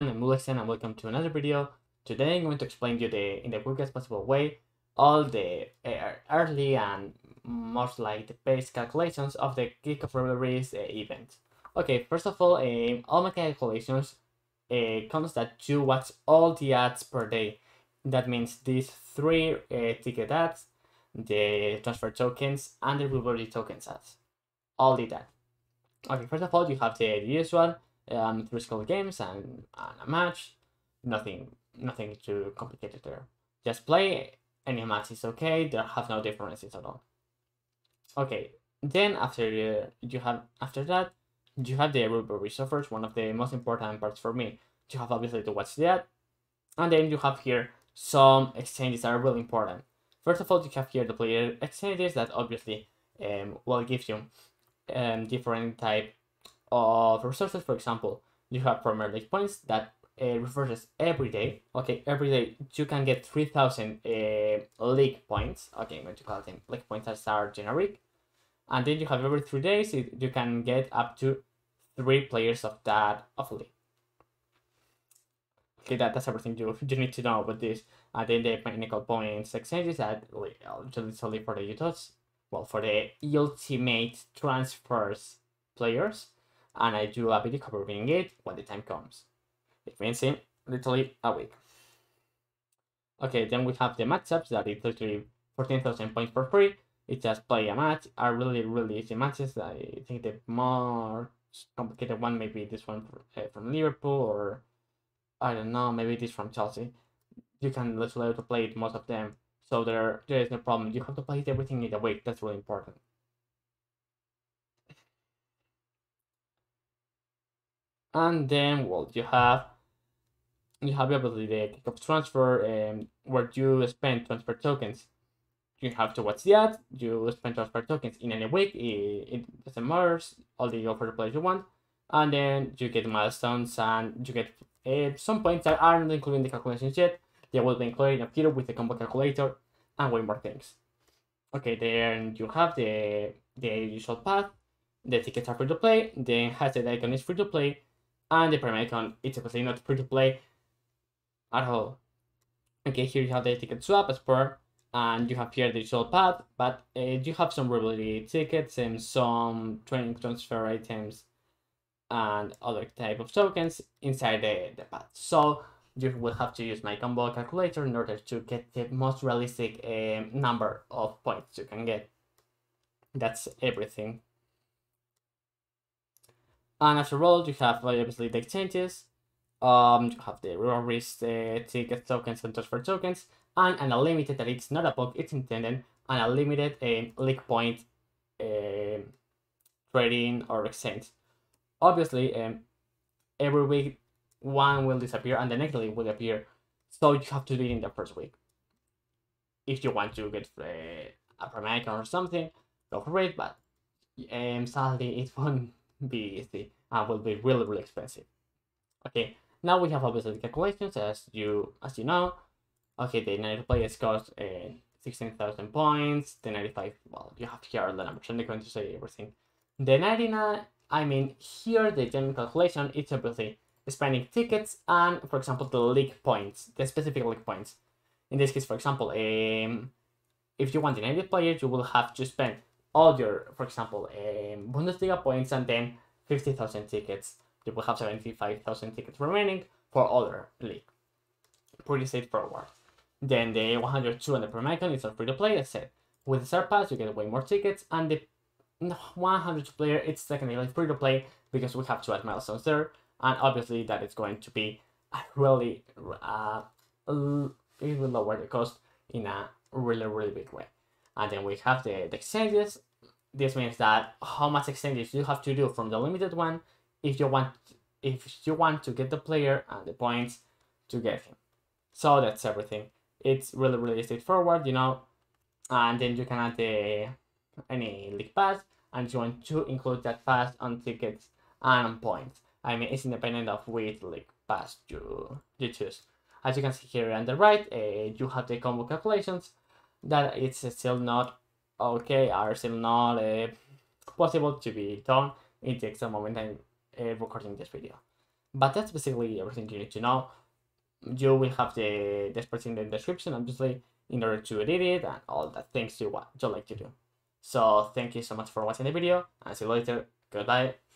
I'm LuixenS and welcome to another video. Today I'm going to explain you the in the quickest possible way all the uh, early and most like the base calculations of the Kickoff Rivalries uh, event. Okay, first of all, uh, all my calculations uh, comes that you watch all the ads per day. That means these three uh, ticket ads, the transfer tokens, and the rivalry tokens ads. All the that. Okay, first of all, you have the usual um, three skill games and, and a match. Nothing, nothing too complicated there. Just play. Any match is okay. There have no differences at all. Okay, then after uh, you have after that, you have the rivalry suffers. One of the most important parts for me. You have obviously to watch that, and then you have here some exchanges that are really important. First of all, you have here the player exchanges that obviously um, will give you um, different type of resources. For example, you have League points that uh, refreshes every day. Okay, every day you can get 3000 uh, league points. Okay, I'm going to call them league points that are generic. And then you have every three days, you can get up to three players of that of league. Okay, that, that's everything you, you need to know about this. And then the pinnacle points exchanges that usually for the UTOS, well, for the ultimate transfers players and I do a video covering it when the time comes. It means in literally a week. Okay, then we have the matchups that is literally 14,000 points for free. It just play a match, are really, really easy matches. I think the more complicated one maybe this one uh, from Liverpool or I don't know, maybe this from Chelsea. You can literally play most of them, so there there is no problem. You have to play everything in a week. That's really important. And then well you have you have ability the kick transfer um, where you spend transfer tokens. You have to watch the ad you spend transfer tokens in any week it, doesn't matter all the offer players you want. And then you get milestones and you get uh, some points that aren't included in the calculations yet. They will be included in a video with the combo calculator and way more things. Okay then you have the the usual path. The tickets are free to play. Then has the icon is free to play and the Premier Icon it's typically not free to play at all. Okay, here you have the ticket swap as per, and you have here the usual path, but uh, you have some rivalry tickets and some training transfer items and other type of tokens inside the, the path. So you will have to use my combo calculator in order to get the most realistic um, number of points you can get. That's everything. And after all, you have obviously the exchanges, um, you have the risk uh, ticket tokens and transfer tokens, and an unlimited that it's not a book, it's intended, an unlimited uh, league point uh, trading or exchange. Obviously, um, every week one will disappear and the next week will appear, so you have to do it in the first week. If you want to get uh, a Premier or something, go for it, but um, sadly it won't be easy and will be really really expensive. Okay, now we have obviously the calculations as you as you know. Okay, the 90 players cost uh, 16,000 points. The 95, well, you have here the numbers. I'm not going to say everything. The 99, I mean, here the general calculation is obviously spending tickets and, for example, the league points, the specific league points. In this case, for example, um, if you want the 90 players, you will have to spend all your, for example, um, Bundesliga points and then 50,000 tickets. You will have 75,000 tickets remaining for other league. Pretty straightforward. Then the 102 and the Premier Icon is a free to play, as said. With the Star Pass, you get way more tickets, and the 100 player, it's technically free to play because we have to add milestones there, and obviously that is going to be really, uh, it will lower the cost in a really, really big way. And then we have the, the exchanges. This means that how much exchanges you have to do from the limited one if you want if you want to get the player and the points to get him. So that's everything. It's really really straightforward, you know. And then you can add any league pass and you want to include that pass on tickets and on points. I mean it's independent of which league pass you you choose. As you can see here on the right, uh, you have the combo calculations that it's still not okay, are still not uh, possible to be done. It takes a moment I'm uh, recording this video. But that's basically everything you need to know. You will have the, spreadsheet in the description, obviously, in order to edit it and all the things you want you like to do. So thank you so much for watching the video and see you later. Goodbye.